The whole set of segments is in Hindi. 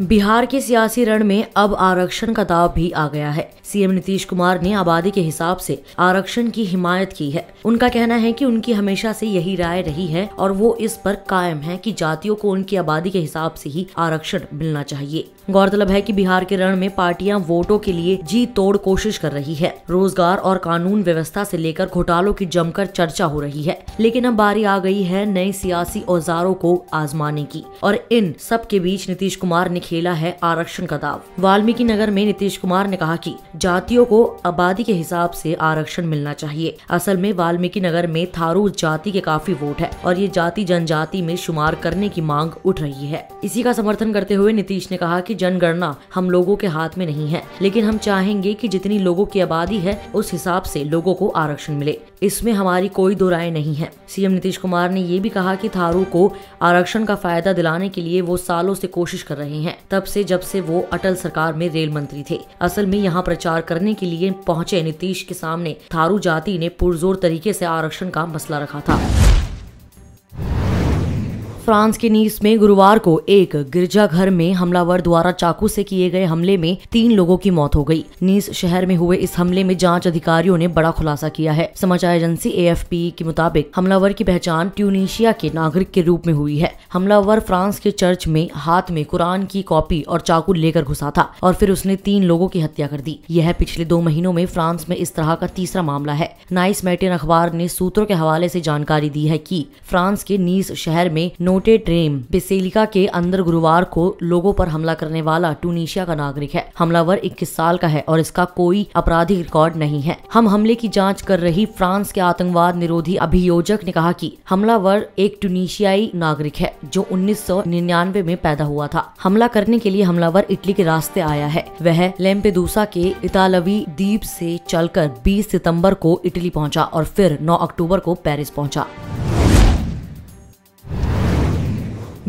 बिहार के सियासी रण में अब आरक्षण का दाव भी आ गया है। सीएम नीतीश कुमार ने आबादी के हिसाब से आरक्षण की हिमायत की है। उनका कहना है कि उनकी हमेशा से यही राय रही है और वो इस पर कायम है कि जातियों को उनकी आबादी के हिसाब से ही आरक्षण मिलना चाहिए। गौरतलब है कि बिहार के रण में पार्टियाँ वोटों के लिए जी तोड़ कोशिश कर रही है। रोज़गार और कानून व्यवस्था से लेकर घोटालों की जमकर चर्चा हो रही है। लेकिन अब बारी आ गई है नए सियासी औजारों को आजमाने की। और इन सब के बीच नीतीश कुमार ने खेला है आरक्षण का दाव। वाल्मीकि नगर में नीतीश कुमार ने कहा की जातियों को आबादी के हिसाब से आरक्षण मिलना चाहिए। असल में वाल्मीकि नगर में थारू जाति के काफ़ी वोट है और ये जाति जनजाति में शुमार करने की मांग उठ रही है। इसी का समर्थन करते हुए नीतीश ने कहा कि जनगणना हम लोगों के हाथ में नहीं है, लेकिन हम चाहेंगे कि जितनी लोगों की आबादी है, उस हिसाब से लोगों को आरक्षण मिले। इसमें हमारी कोई दो राय नहीं है। सीएम नीतीश कुमार ने ये भी कहा कि थारू को आरक्षण का फ़ायदा दिलाने के लिए वो सालों से कोशिश कर रहे हैं, तब से जब से वो अटल सरकार में रेल मंत्री थे। असल में यहाँ प्रचार करने के लिए पहुँचे नीतीश के सामने थारू जाति ने पुरजोर तरीके से आरक्षण का मसला रखा था। फ्रांस के नीस में गुरुवार को एक गिरजाघर में हमलावर द्वारा चाकू से किए गए हमले में तीन लोगों की मौत हो गई। नीस शहर में हुए इस हमले में जाँच अधिकारियों ने बड़ा खुलासा किया है। समाचार एजेंसी एएफपी के मुताबिक हमलावर की पहचान ट्यूनिशिया के नागरिक के रूप में हुई है। हमलावर फ्रांस के चर्च में हाथ में कुरान की कॉपी और चाकू लेकर घुसा था और फिर उसने तीन लोगों की हत्या कर दी। यह पिछले दो महीनों में फ्रांस में इस तरह का तीसरा मामला है। नाइस मैटिन अखबार ने सूत्रों के हवाले से जानकारी दी है कि फ्रांस के नीस शहर में नोटे ड्रेम, बेसेलिका के अंदर गुरुवार को लोगों पर हमला करने वाला टूनिशिया का नागरिक है। हमलावर 21 साल का है और इसका कोई आपराधिक रिकॉर्ड नहीं है। हम हमले की जाँच कर रही फ्रांस के आतंकवाद निरोधी अभियोजक ने कहा कि हमलावर एक टूनिशियाई नागरिक है, जो उन्नीस सौ निन्यानवे में पैदा हुआ था। हमला करने के लिए हमलावर इटली के रास्ते आया है। वह लेम्पेदूसा के इतालवी द्वीप से चलकर 20 सितंबर को इटली पहुँचा और फिर 9 अक्टूबर को पेरिस पहुँचा।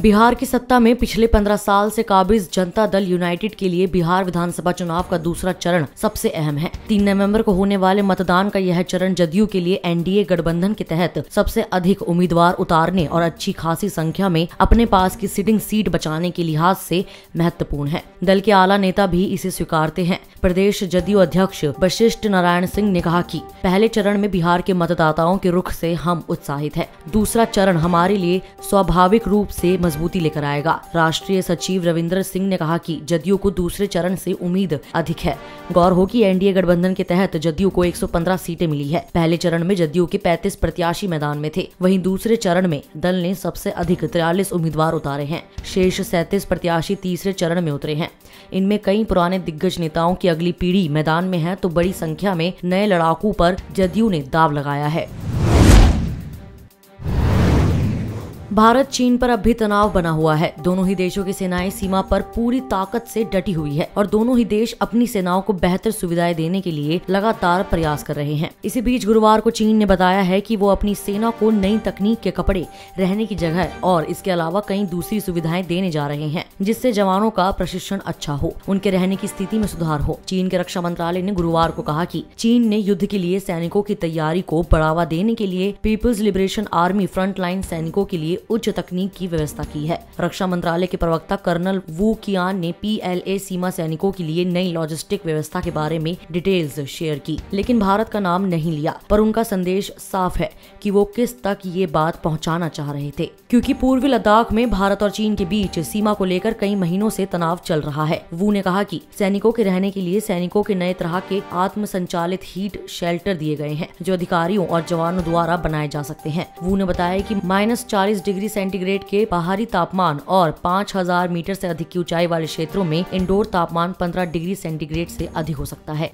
बिहार की सत्ता में पिछले पंद्रह साल से काबिज जनता दल यूनाइटेड के लिए बिहार विधानसभा चुनाव का दूसरा चरण सबसे अहम है। तीन नवंबर को होने वाले मतदान का यह चरण जदयू के लिए एनडीए गठबंधन के तहत सबसे अधिक उम्मीदवार उतारने और अच्छी खासी संख्या में अपने पास की सिटिंग सीट बचाने के लिहाज से महत्वपूर्ण है। दल के आला नेता भी इसे स्वीकारते हैं। प्रदेश जदयू अध्यक्ष वशिष्ठ नारायण सिंह ने कहा की पहले चरण में बिहार के मतदाताओं के रुख ऐसी हम उत्साहित है। दूसरा चरण हमारे लिए स्वाभाविक रूप से मजबूती लेकर आएगा। राष्ट्रीय सचिव रविंद्र सिंह ने कहा कि जदयू को दूसरे चरण से उम्मीद अधिक है। गौर हो कि एनडीए गठबंधन के तहत जदयू को 115 सीटें मिली है। पहले चरण में जदयू के 35 प्रत्याशी मैदान में थे। वहीं दूसरे चरण में दल ने सबसे अधिक तिरालीस उम्मीदवार उतारे हैं। शेष सैतीस प्रत्याशी तीसरे चरण में उतरे हैं। इनमें कई पुराने दिग्गज नेताओं की अगली पीढ़ी मैदान में है तो बड़ी संख्या में नए लड़ाकू पर जदयू ने दाव लगाया है। भारत, चीन पर अब भी तनाव बना हुआ है। दोनों ही देशों की सेनाएँ सीमा पर पूरी ताकत से डटी हुई है और दोनों ही देश अपनी सेनाओं को बेहतर सुविधाएँ देने के लिए लगातार प्रयास कर रहे हैं। इसी बीच गुरुवार को चीन ने बताया है कि वो अपनी सेना को नई तकनीक के कपड़े, रहने की जगह और इसके अलावा कई दूसरी सुविधाएँ देने जा रहे हैं, जिससे जवानों का प्रशिक्षण अच्छा हो, उनके रहने की स्थिति में सुधार हो। चीन के रक्षा मंत्रालय ने गुरुवार को कहा कि चीन ने युद्ध के लिए सैनिकों की तैयारी को बढ़ावा देने के लिए people's liberation army front line सैनिकों के लिए उच्च तकनीक की व्यवस्था की है। रक्षा मंत्रालय के प्रवक्ता कर्नल वू कियान ने पीएलए सीमा सैनिकों के लिए नई लॉजिस्टिक व्यवस्था के बारे में डिटेल्स शेयर की, लेकिन भारत का नाम नहीं लिया, पर उनका संदेश साफ़ है कि वो किस तक ये बात पहुंचाना चाह रहे थे। क्योंकि पूर्वी लद्दाख में भारत और चीन के बीच सीमा को लेकर कई महीनों से तनाव चल रहा है। वू ने कहा कि सैनिकों के रहने के लिए सैनिकों के नए तरह के आत्म संचालित हीट शेल्टर दिए गए हैं, जो अधिकारियों और जवानों द्वारा बनाए जा सकते हैं। वू ने बताया कि माइनस चालीस डिग्री सेंटीग्रेड के बाहरी तापमान और 5000 मीटर से अधिक की ऊंचाई वाले क्षेत्रों में इंडोर तापमान 15 डिग्री सेंटीग्रेड से अधिक हो सकता है।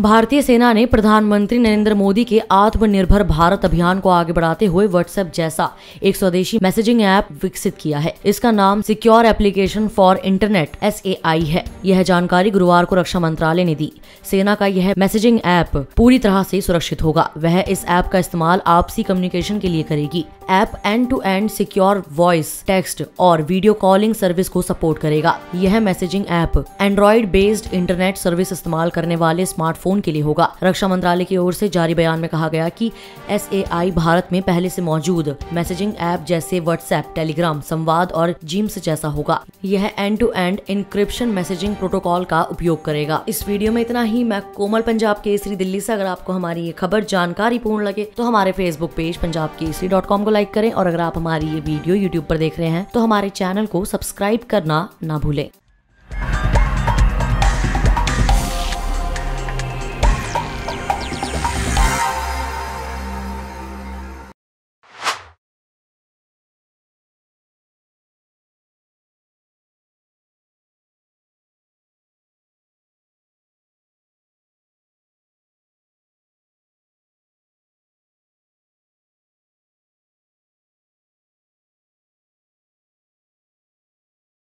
भारतीय सेना ने प्रधानमंत्री नरेंद्र मोदी के आत्मनिर्भर भारत अभियान को आगे बढ़ाते हुए व्हाट्सएप जैसा एक स्वदेशी मैसेजिंग ऐप विकसित किया है। इसका नाम secure application for internet SAI है। यह जानकारी गुरुवार को रक्षा मंत्रालय ने दी। सेना का यह मैसेजिंग ऐप पूरी तरह से सुरक्षित होगा। वह इस ऐप का इस्तेमाल आपसी कम्युनिकेशन के लिए करेगी। App end to end secure voice text और वीडियो कॉलिंग सर्विस को सपोर्ट करेगा। यह messaging app android based internet service इस्तेमाल करने वाले स्मार्टफ़ोन फ़ोन के लिए होगा। रक्षा मंत्रालय की ओर से जारी बयान में कहा गया कि एसएआई भारत में पहले से मौजूद मैसेजिंग ऐप जैसे व्हाट्सएप टेलीग्राम संवाद और जीम्स जैसा होगा। यह end to end encryption messaging protocol का उपयोग करेगा। इस वीडियो में इतना ही। मैं कोमल पंजाब केसरी, दिल्ली से। अगर आपको हमारी ये खबर जानकारी पूर्ण लगे तो हमारे Facebook page Punjab Kesari dot com को लाइक करें और अगर आप हमारी ये वीडियो यूट्यूब पर देख रहे हैं तो हमारे चैनल को सब्सक्राइब करना ना भूलें।